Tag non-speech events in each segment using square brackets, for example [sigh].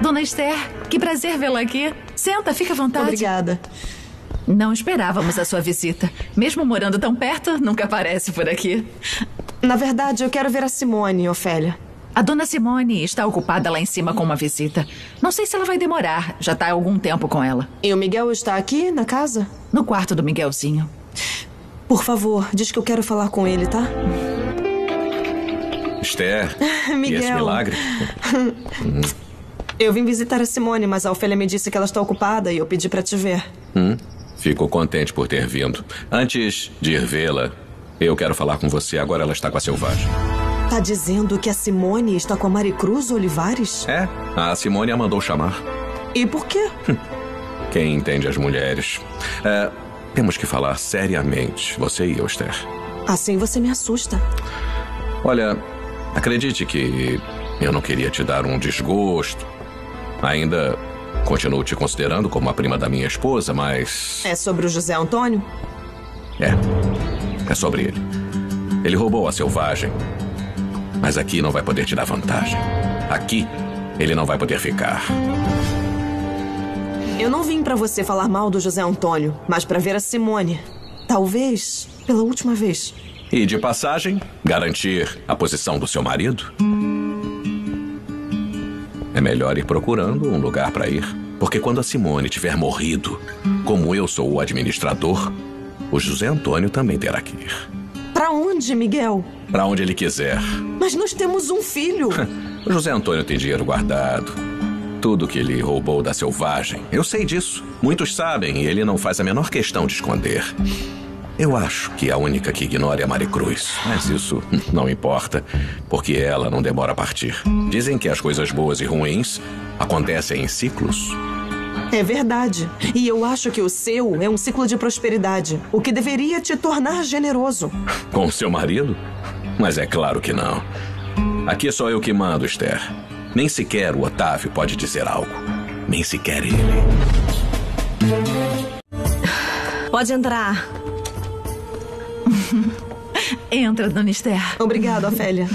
Dona Esther, que prazer vê-la aqui. Senta, fica à vontade. Obrigada. Não esperávamos a sua visita. Mesmo morando tão perto, nunca aparece por aqui. Na verdade, eu quero ver a Simone, Ofélia. A dona Simone está ocupada lá em cima com uma visita. Não sei se ela vai demorar. Já está há algum tempo com ela. E o Miguel está aqui, na casa? No quarto do Miguelzinho. Por favor, diz que eu quero falar com ele, tá? Esther. Miguel. [laughs] E esse milagre? [laughs] Eu vim visitar a Simone, mas a Ofélia me disse que ela está ocupada e eu pedi para te ver. Hum, fico contente por ter vindo. Antes de ir vê-la, eu quero falar com você. Agora ela está com a selvagem. Tá dizendo que a Simone está com a Maricruz Olivares? É, a Simone a mandou chamar. E por quê? Quem entende as mulheres? É, temos que falar seriamente, você e eu, Esther. Assim você me assusta. Olha, acredite que eu não queria te dar um desgosto. Ainda continuo te considerando como a prima da minha esposa, mas. É sobre o José Antônio? É. É sobre ele. Ele roubou a selvagem. Mas aqui não vai poder te dar vantagem. Aqui, ele não vai poder ficar. Eu não vim para você falar mal do José Antônio, mas para ver a Simone. Talvez pela última vez. E de passagem, garantir a posição do seu marido? É melhor ir procurando um lugar para ir. Porque quando a Simone tiver morrido, como eu sou o administrador, o José Antônio também terá que ir. Para onde, Miguel? Para onde ele quiser. Mas nós temos um filho. [laughs] o José Antônio tem dinheiro guardado. Tudo que ele roubou da selvagem. Eu sei disso. Muitos sabem e ele não faz a menor questão de esconder. Eu acho que a única que ignora é a Maricruz. Mas isso não importa, porque ela não demora a partir. Dizem que as coisas boas e ruins acontecem em ciclos. É verdade. E eu acho que o seu é um ciclo de prosperidade, o que deveria te tornar generoso. Com seu marido? Mas é claro que não. Aqui sou eu que mando, Esther. Nem sequer o Otávio pode dizer algo. Nem sequer ele. Pode entrar. [laughs] Entra, dona Esther. Obrigada, Ofélia.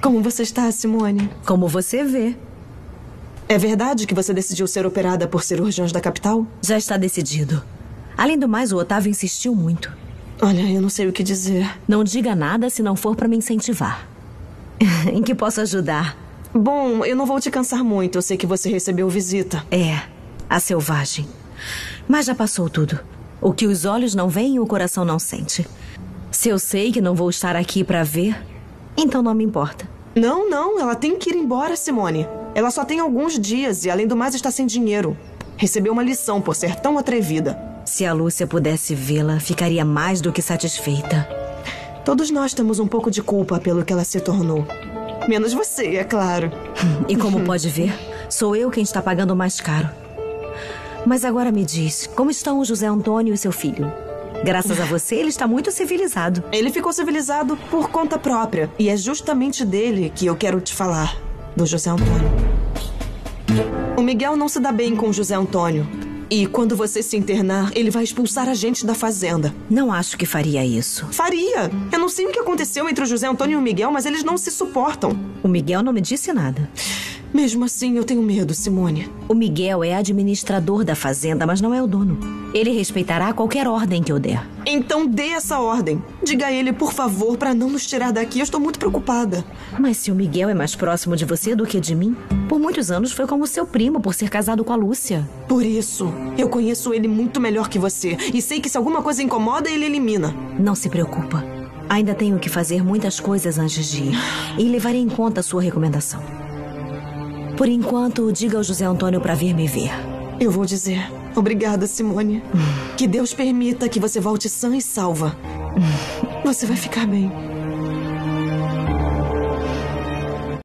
Como você está, Simone? Como você vê. É verdade que você decidiu ser operada por cirurgiões da capital? Já está decidido. Além do mais, o Otávio insistiu muito. Olha, eu não sei o que dizer. Não diga nada se não for para me incentivar. [laughs] em que posso ajudar? Bom, eu não vou te cansar muito. Eu sei que você recebeu visita. É, a selvagem. Mas já passou tudo. O que os olhos não veem, o coração não sente. Se eu sei que não vou estar aqui para ver, então não me importa. Não, não, ela tem que ir embora, Simone. Ela só tem alguns dias e, além do mais, está sem dinheiro. Recebeu uma lição por ser tão atrevida. Se a Lúcia pudesse vê-la, ficaria mais do que satisfeita. Todos nós temos um pouco de culpa pelo que ela se tornou. Menos você, é claro. E como [laughs] pode ver, sou eu quem está pagando mais caro. Mas agora me diz, como estão o José Antônio e seu filho? Graças a você, ele está muito civilizado. Ele ficou civilizado por conta própria. E é justamente dele que eu quero te falar. Do José Antônio. O Miguel não se dá bem com o José Antônio. E quando você se internar, ele vai expulsar a gente da fazenda. Não acho que faria isso. Faria! Eu não sei o que aconteceu entre o José Antônio e o Miguel, mas eles não se suportam. O Miguel não me disse nada. Mesmo assim, eu tenho medo, Simone. O Miguel é administrador da fazenda, mas não é o dono. Ele respeitará qualquer ordem que eu der. Então dê essa ordem. Diga a ele, por favor, para não nos tirar daqui. Eu estou muito preocupada. Mas se o Miguel é mais próximo de você do que de mim, por muitos anos foi como seu primo por ser casado com a Lúcia. Por isso, eu conheço ele muito melhor que você e sei que se alguma coisa incomoda, ele elimina. Não se preocupa. Ainda tenho que fazer muitas coisas antes de ir e levarei em conta a sua recomendação. Por enquanto, diga ao José Antônio para vir me ver. Eu vou dizer. Obrigada, Simone. Que Deus permita que você volte sã e salva. Você vai ficar bem.